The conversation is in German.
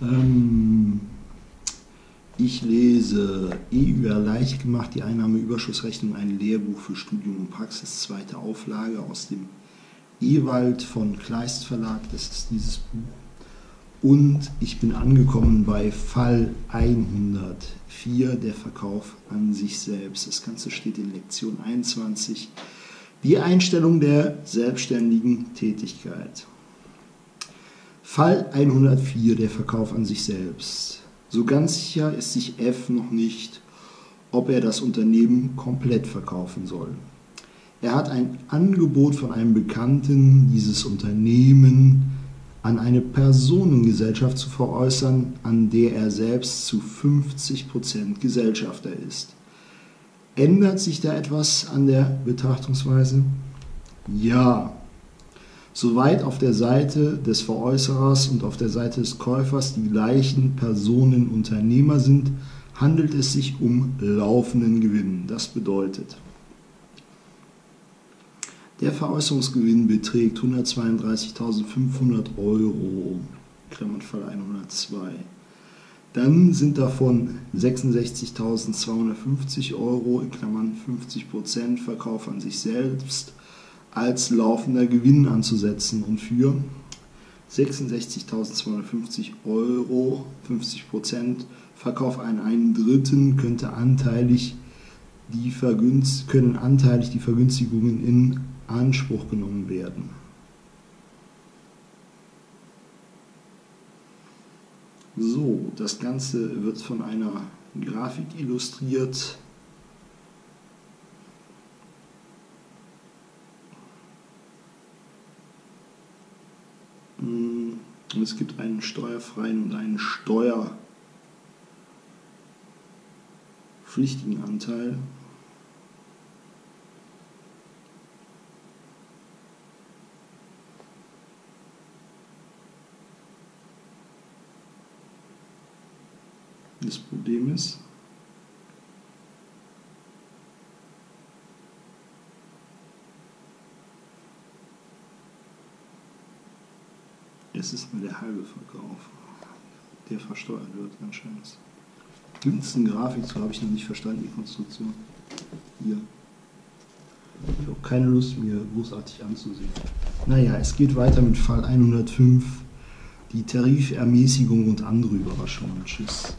Ähm, ich lese EUR leicht gemacht, die Einnahmeüberschussrechnung, ein Lehrbuch für Studium und Praxis, zweite Auflage aus dem Ewald von Kleist Verlag, das ist dieses Buch. Und ich bin angekommen bei Fall 104, der Verkauf an sich selbst. Das Ganze steht in Lektion 21, die Einstellung der selbstständigen Tätigkeit. Fall 104, der Verkauf an sich selbst. So ganz sicher ist sich F noch nicht, ob er das Unternehmen komplett verkaufen soll. Er hat ein Angebot von einem Bekannten, dieses Unternehmen an eine Personengesellschaft zu veräußern, an der er selbst zu 50% Gesellschafter ist. Ändert sich da etwas an der Betrachtungsweise? Ja. Soweit auf der Seite des Veräußerers und auf der Seite des Käufers die gleichen Personen Unternehmer sind, handelt es sich um laufenden Gewinn. Das bedeutet, der Veräußerungsgewinn beträgt 132.500 Euro, Klammerfall 102. Dann sind davon 66.250 Euro, in Klammern 50% Verkauf an sich selbst, als laufender Gewinn anzusetzen und für 66.250 Euro, 50% Verkauf an einen Dritten könnte anteilig die können anteilig die Vergünstigungen in Anspruch genommen werden. So, das Ganze wird von einer Grafik illustriert. Und es gibt einen steuerfreien und einen steuerpflichtigen Anteil. Das Problem ist, es ist nur der halbe Verkauf, der versteuert wird anscheinend. Dünnsten Grafik, so habe ich noch nicht verstanden, die Konstruktion. Hier. Ich habe keine Lust, mir großartig anzusehen. Naja, es geht weiter mit Fall 105, die Tarifermäßigung und andere Überraschungen. Tschüss.